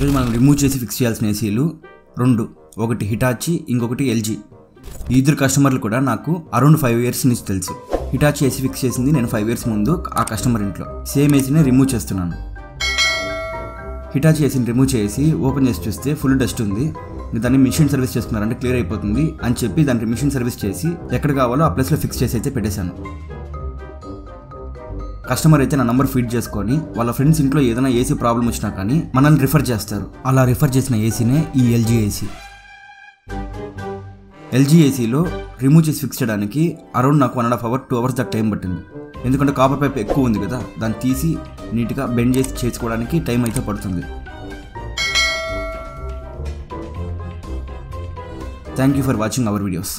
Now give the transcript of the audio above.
ఈరోజు మనం రిమూవ్ చేసి ఫిక్స్ చేయాల్సిన ఏసీలు రెండు. ఒకటి హిటాచి ఇంకొకటి ఎల్జీ. ఈ ఇద్దరు కస్టమర్లు కూడా నాకు అరౌండ్ ఫైవ్ ఇయర్స్ నుంచి తెలుసు. హిటాచి ఏసీ ఫిక్స్ చేసింది నేను ఫైవ్ ఇయర్స్ ముందు ఆ కస్టమర్ ఇంట్లో. సేమ్ ఏసీని రిమూవ్ చేస్తున్నాను. హిటాచి ఏసీని రిమూవ్ చేసి ఓపెన్ చేసి చూస్తే ఫుల్ డస్ట్ ఉంది. మీరు దాన్ని మిషన్ సర్వీస్ చేసుకున్నారంటే క్లియర్ అయిపోతుంది అని చెప్పి దానికి మిషన్ సర్వీస్ చేసి ఎక్కడ కావాలో ఆ ప్లేస్లో ఫిక్స్ చేసి అయితే పెట్టేశాను. కస్టమర్ అయితే నా నంబర్ ఫీడ్ చేసుకొని వాళ్ళ ఫ్రెండ్స్ ఇంట్లో ఏదైనా ఏసీ ప్రాబ్లం వచ్చినా కానీ మనల్ని రిఫర్ చేస్తారు. అలా రిఫర్ చేసిన ఏసీనే ఈ ఎల్జీ ఏసీ. ఎల్జీ ఏసీలో రిమూవ్ చేసి ఫిక్స్ చేయడానికి అరౌండ్ నాకు one and half hour two hours దాకా టైం పట్టింది. ఎందుకంటే కాపర్ పైప్ ఎక్కువ ఉంది కదా దాన్ని తీసి నీట్గా బెండ్ చేసి చేసుకోవడానికి టైం అయితే పడుతుంది. Thank you for watching our videos